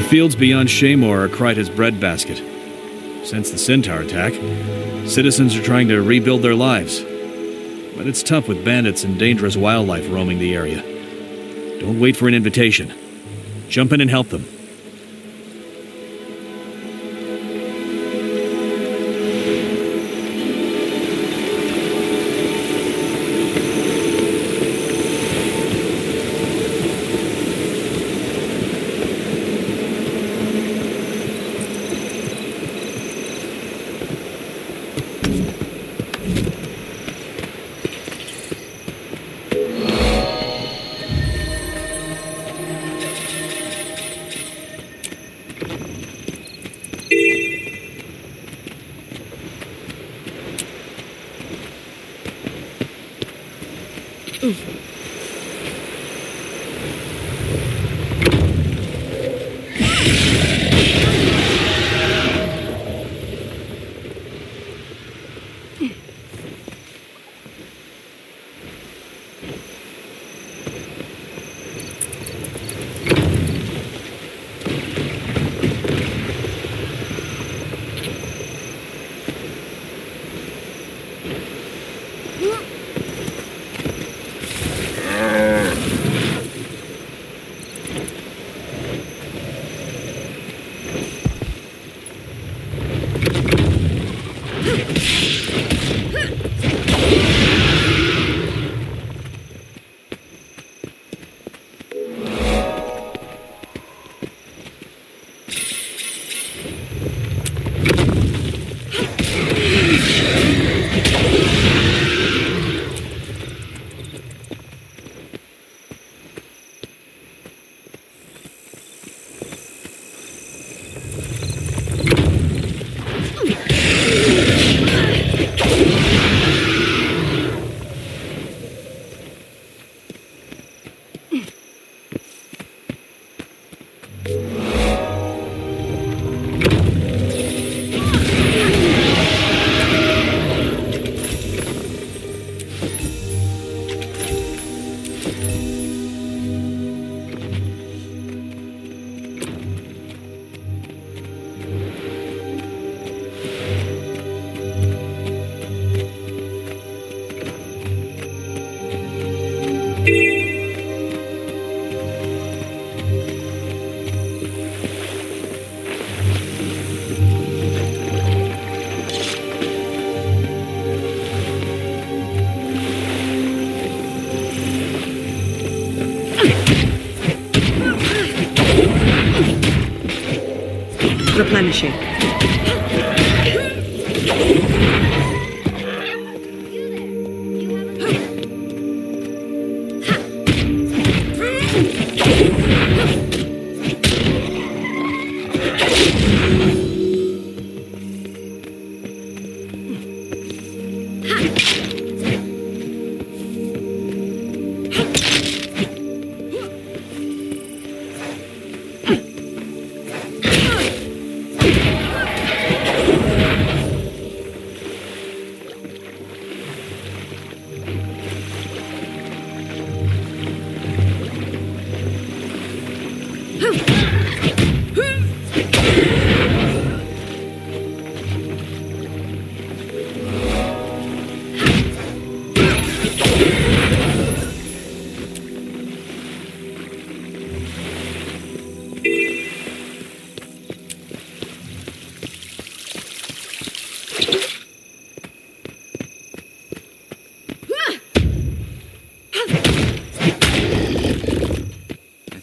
The fields beyond Shaemoor are Kryta's breadbasket. Since the Centaur attack, citizens are trying to rebuild their lives. But it's tough with bandits and dangerous wildlife roaming the area. Don't wait for an invitation. Jump in and help them. Replenishing.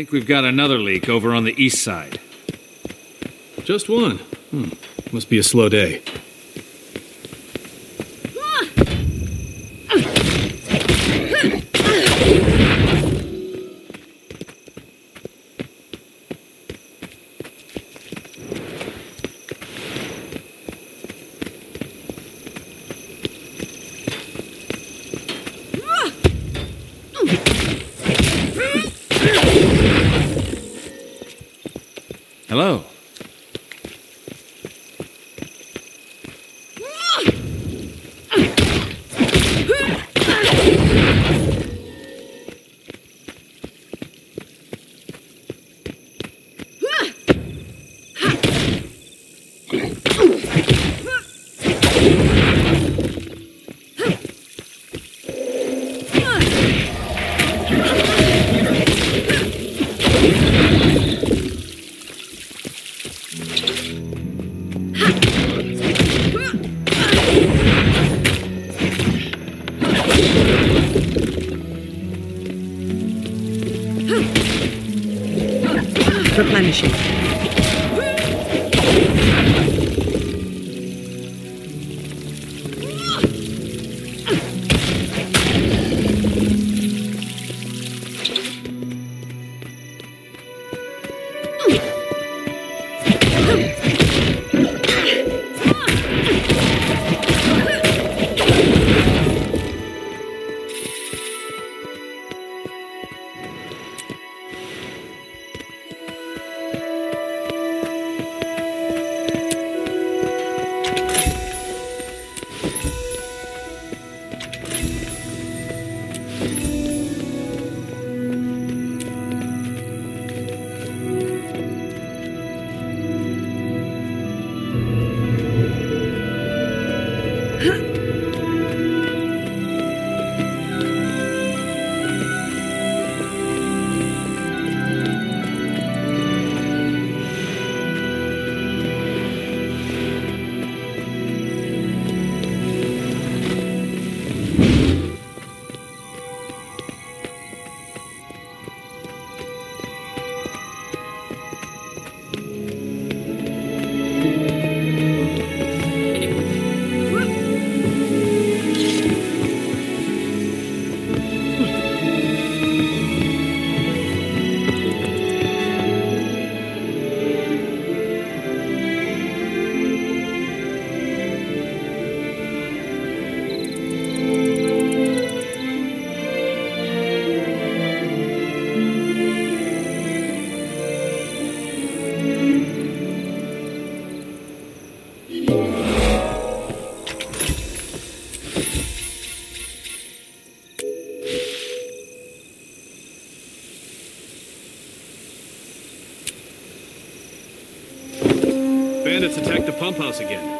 Think we've got another leak over on the east side. Just one. Hmm. Must be a slow day. The pump house again.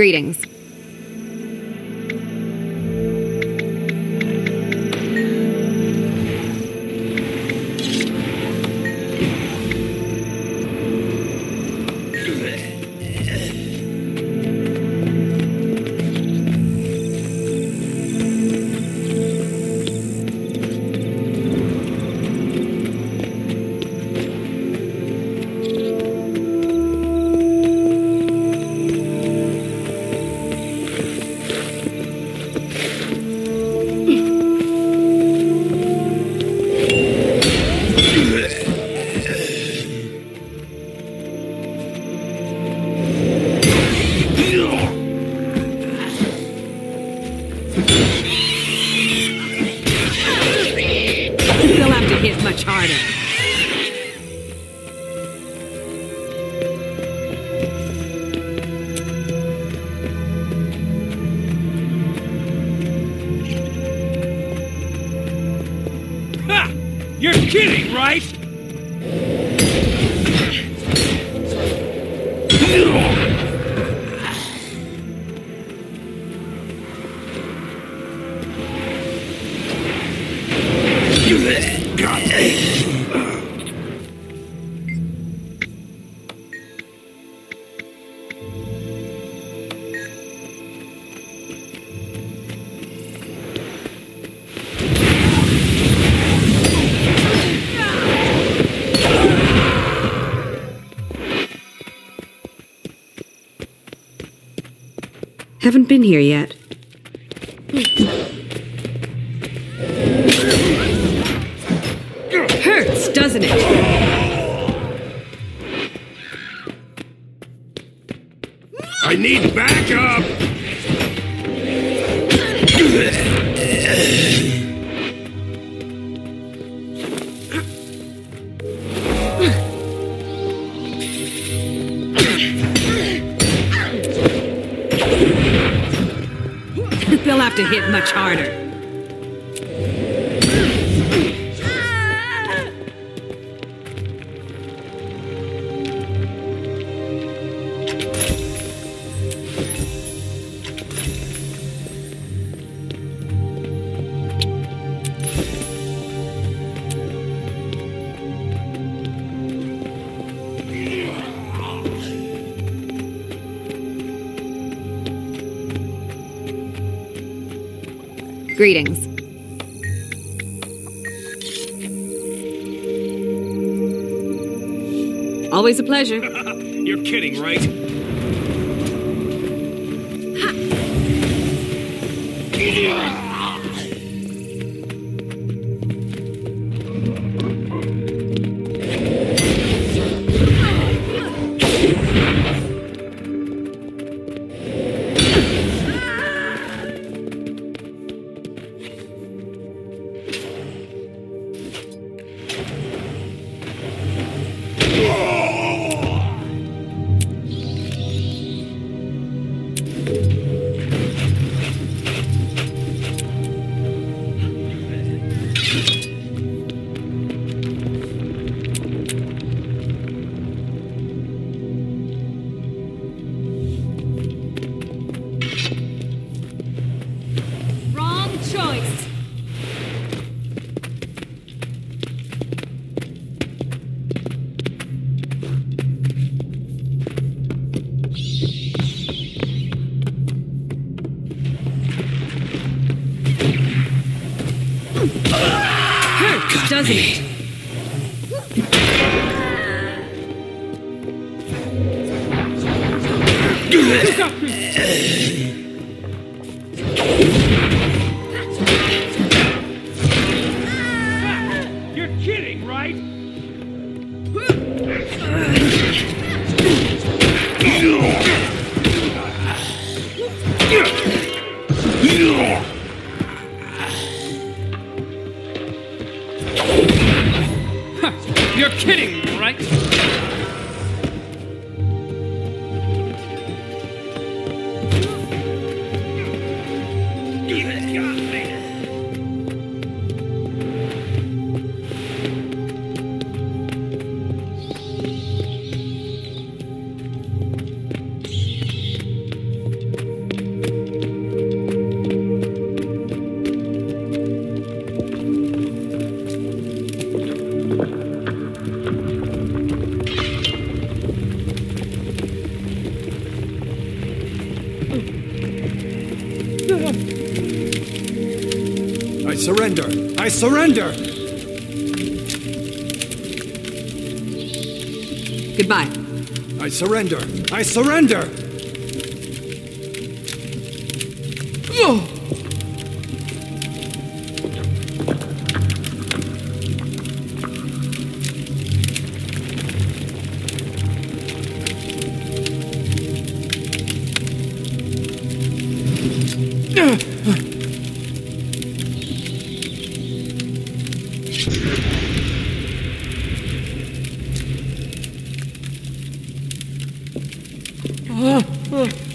Greetings. Haven't been here yet. Hurts, doesn't it? I need backup! Greetings. Always a pleasure. You're kidding, right? Hurts, doesn't it? Surrender! I surrender! Goodbye. I surrender! I surrender! 嗯嗯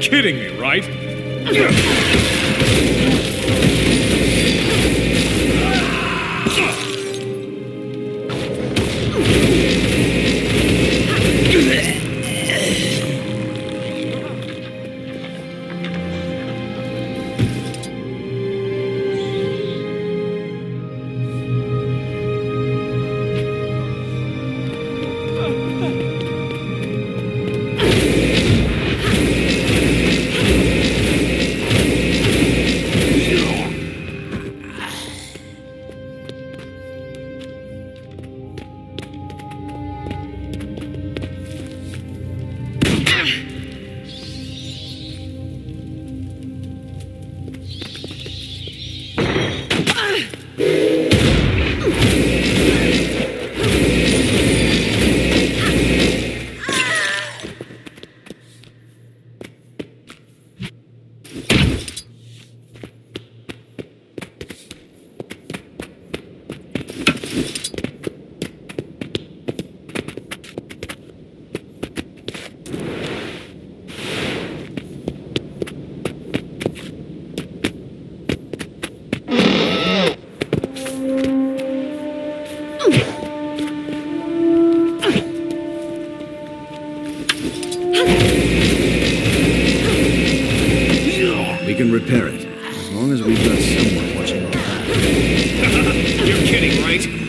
kidding me, right? Long as we've got someone watching our back. You're kidding, right?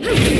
Hey!